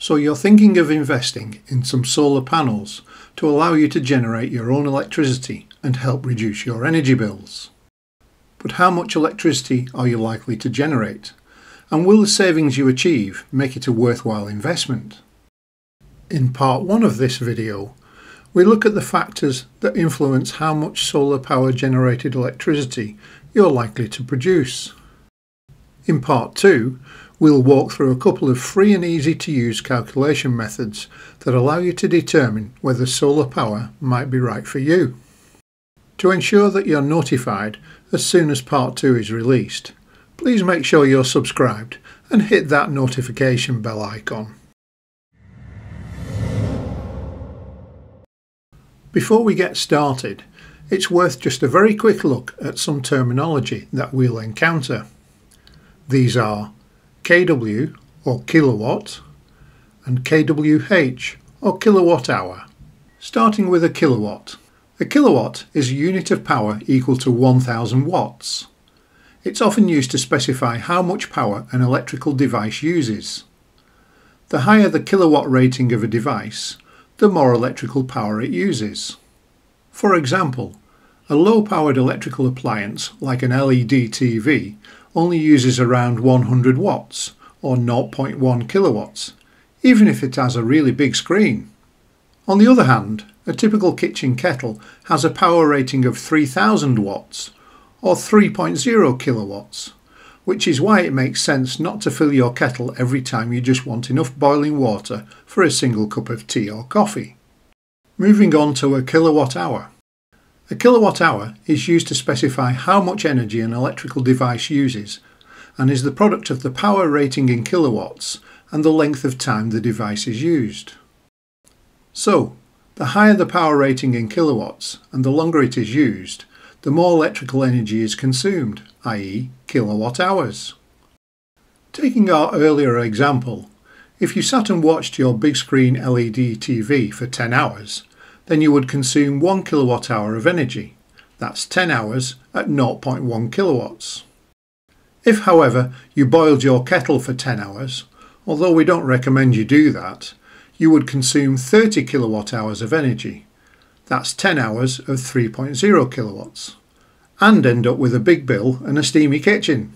So you're thinking of investing in some solar panels to allow you to generate your own electricity and help reduce your energy bills. But how much electricity are you likely to generate? And will the savings you achieve make it a worthwhile investment? In part 1 of this video, we look at the factors that influence how much solar power generated electricity you're likely to produce. In part 2, we'll walk through a couple of free and easy to use calculation methods that allow you to determine whether solar power might be right for you. To ensure that you're notified as soon as part 2 is released, please make sure you're subscribed and hit that notification bell icon. Before we get started, it's worth just a very quick look at some terminology that we'll encounter. These are kW or kilowatt and kWh or kilowatt hour. Starting with a kilowatt. A kilowatt is a unit of power equal to 1000 watts. It's often used to specify how much power an electrical device uses. The higher the kilowatt rating of a device, the more electrical power it uses. For example, a low-powered electrical appliance like an LED TV only uses around 100 watts or 0.1 kilowatts, even if it has a really big screen. On the other hand, a typical kitchen kettle has a power rating of 3000 watts or 3.0 kilowatts, which is why it makes sense not to fill your kettle every time you just want enough boiling water for a single cup of tea or coffee. Moving on to a kilowatt hour. A kilowatt hour is used to specify how much energy an electrical device uses and is the product of the power rating in kilowatts and the length of time the device is used. So, the higher the power rating in kilowatts and the longer it is used, the more electrical energy is consumed, i.e. kilowatt hours. Taking our earlier example, if you sat and watched your big screen LED TV for 10 hours, then you would consume 1 kilowatt hour of energy. That's 10 hours at 0.1 kilowatts. If, however, you boiled your kettle for 10 hours, although we don't recommend you do that, you would consume 30 kilowatt hours of energy. That's 10 hours of 3.0 kilowatts. And end up with a big bill and a steamy kitchen.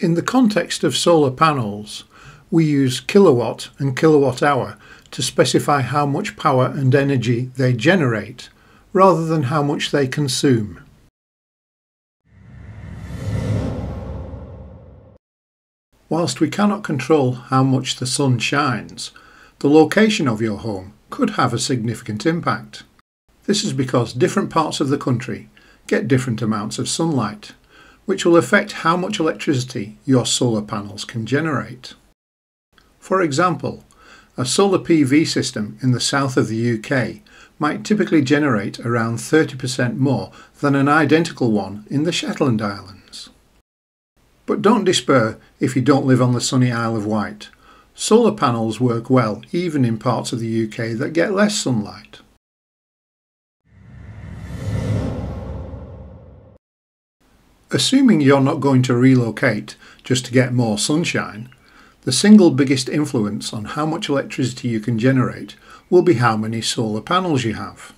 In the context of solar panels, we use kilowatt and kilowatt hour to specify how much power and energy they generate, rather than how much they consume. Whilst we cannot control how much the sun shines, the location of your home could have a significant impact. This is because different parts of the country get different amounts of sunlight, which will affect how much electricity your solar panels can generate. For example, a solar PV system in the south of the UK might typically generate around 30% more than an identical one in the Shetland Islands. But don't despair if you don't live on the sunny Isle of Wight. Solar panels work well even in parts of the UK that get less sunlight. Assuming you're not going to relocate just to get more sunshine, the single biggest influence on how much electricity you can generate will be how many solar panels you have.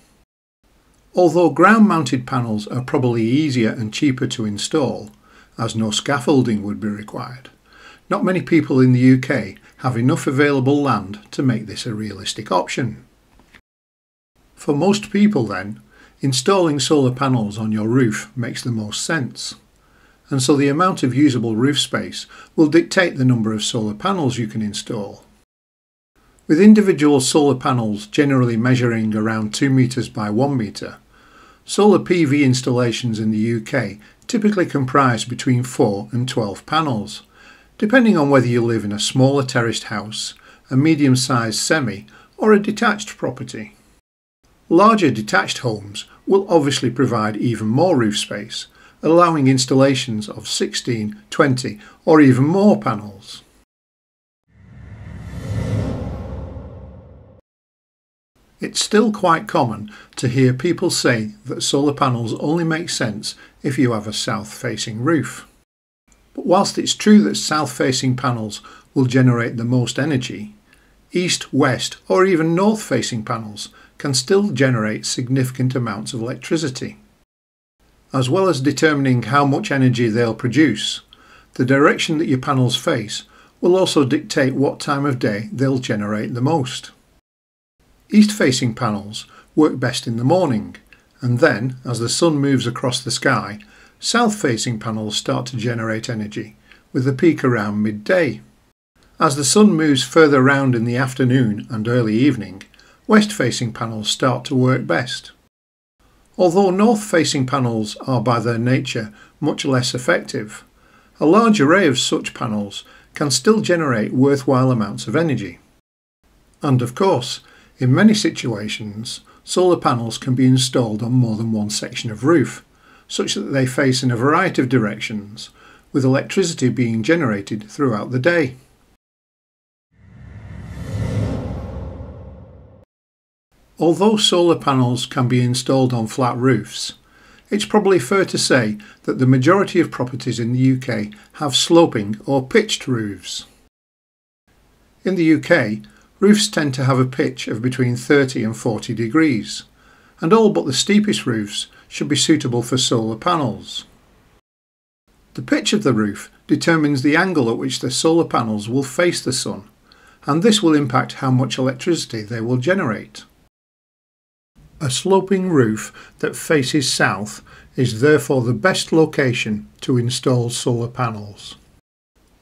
Although ground-mounted panels are probably easier and cheaper to install, as no scaffolding would be required, not many people in the UK have enough available land to make this a realistic option. For most people then, installing solar panels on your roof makes the most sense and so the amount of usable roof space will dictate the number of solar panels you can install. With individual solar panels generally measuring around 2 metres by 1 metre, solar PV installations in the UK typically comprise between 4 and 12 panels, depending on whether you live in a smaller terraced house, a medium-sized semi or a detached property. Larger detached homes will obviously provide even more roof space, allowing installations of 16, 20 or even more panels. It's still quite common to hear people say that solar panels only make sense if you have a south-facing roof. But whilst it's true that south-facing panels will generate the most energy, east, west or even north facing panels can still generate significant amounts of electricity. As well as determining how much energy they'll produce, the direction that your panels face will also dictate what time of day they'll generate the most. East facing panels work best in the morning and then, as the sun moves across the sky, south facing panels start to generate energy with a peak around midday. As the sun moves further round in the afternoon and early evening, west-facing panels start to work best. Although north-facing panels are by their nature much less effective, a large array of such panels can still generate worthwhile amounts of energy. And of course, in many situations, solar panels can be installed on more than one section of roof, such that they face in a variety of directions, with electricity being generated throughout the day. Although solar panels can be installed on flat roofs, it's probably fair to say that the majority of properties in the UK have sloping or pitched roofs. In the UK, roofs tend to have a pitch of between 30 and 40 degrees, and all but the steepest roofs should be suitable for solar panels. The pitch of the roof determines the angle at which the solar panels will face the sun, and this will impact how much electricity they will generate. A sloping roof that faces south is therefore the best location to install solar panels.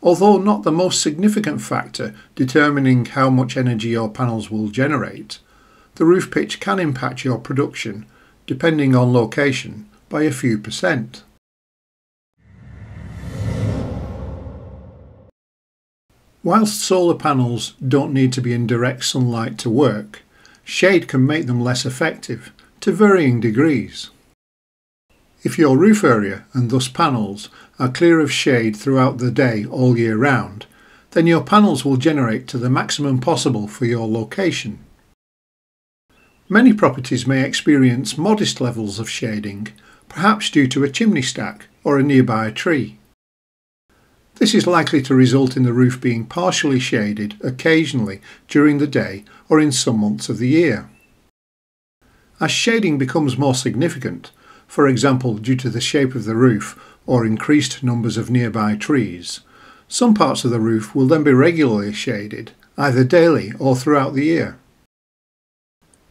Although not the most significant factor determining how much energy your panels will generate, the roof pitch can impact your production, depending on location, by a few percent. Whilst solar panels don't need to be in direct sunlight to work, shade can make them less effective, to varying degrees. If your roof area, and thus panels, are clear of shade throughout the day all year round, then your panels will generate to the maximum possible for your location. Many properties may experience modest levels of shading, perhaps due to a chimney stack or a nearby tree. This is likely to result in the roof being partially shaded occasionally during the day or in some months of the year. As shading becomes more significant, for example due to the shape of the roof or increased numbers of nearby trees, some parts of the roof will then be regularly shaded, either daily or throughout the year.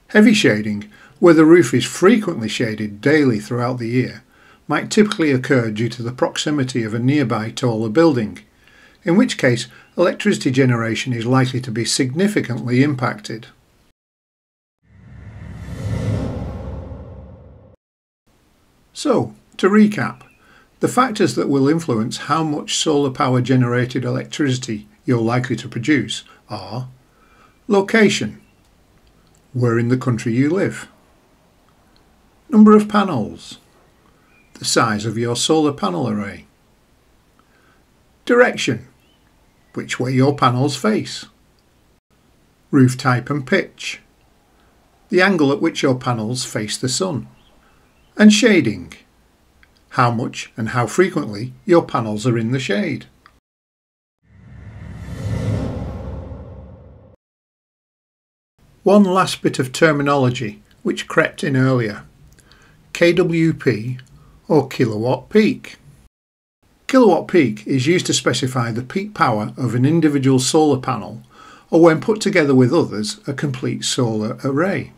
Heavy shading, where the roof is frequently shaded daily throughout the year, might typically occur due to the proximity of a nearby taller building, in which case electricity generation is likely to be significantly impacted. So, to recap, the factors that will influence how much solar power generated electricity you're likely to produce are location, where in the country you live, number of panels, the size of your solar panel array. Direction, which way your panels face. Roof type and pitch, the angle at which your panels face the sun. And shading, how much and how frequently your panels are in the shade. One last bit of terminology which crept in earlier. KWP or kilowatt peak. Kilowatt peak is used to specify the peak power of an individual solar panel or when put together with others a complete solar array.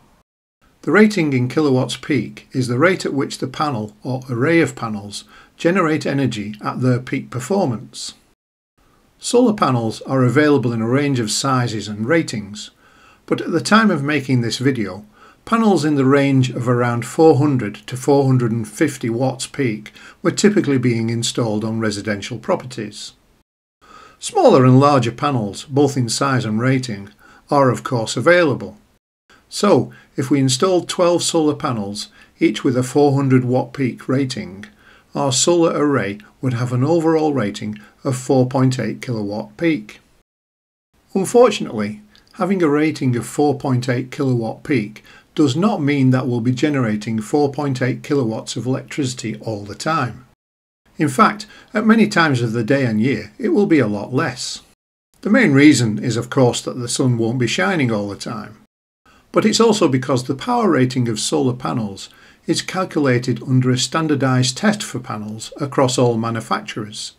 The rating in kilowatts peak is the rate at which the panel or array of panels generate energy at their peak performance. Solar panels are available in a range of sizes and ratings, but at the time of making this video Panels in the range of around 400 to 450 watts peak were typically being installed on residential properties. Smaller and larger panels, both in size and rating, are of course available. So, if we installed 12 solar panels, each with a 400 watt peak rating, our solar array would have an overall rating of 4.8 kilowatt peak. Unfortunately, having a rating of 4.8 kilowatt peak does not mean that we'll be generating 4.8 kilowatts of electricity all the time. In fact, at many times of the day and year, it will be a lot less. The main reason is of course that the sun won't be shining all the time. But it's also because the power rating of solar panels is calculated under a standardised test for panels across all manufacturers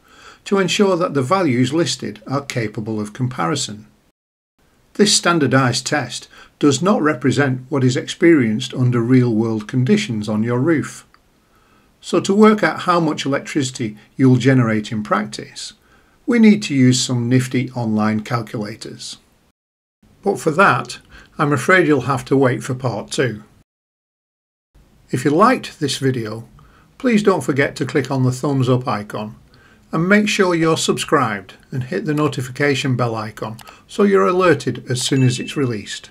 to ensure that the values listed are capable of comparison. This standardised test does not represent what is experienced under real-world conditions on your roof. So to work out how much electricity you'll generate in practice, we need to use some nifty online calculators. But for that, I'm afraid you'll have to wait for part 2. If you liked this video, please don't forget to click on the thumbs up icon and make sure you're subscribed and hit the notification bell icon so you're alerted as soon as it's released.